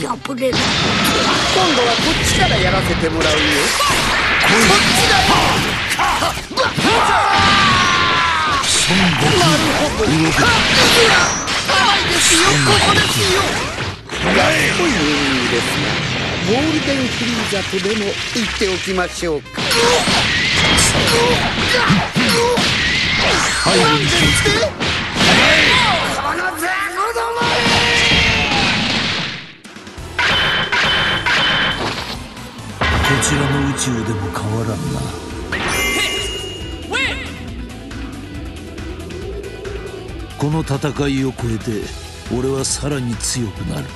破れる今度はこっちからやらせてもらうよ。こっちだよ。なるほど甘いですよ。ここですよ。安っぽい意味ですがゴールデンフリーザとでも言っておきましょうか背後に気をつけちらの宇宙でも変わらんな。この戦いを超えて俺はさらに強くなる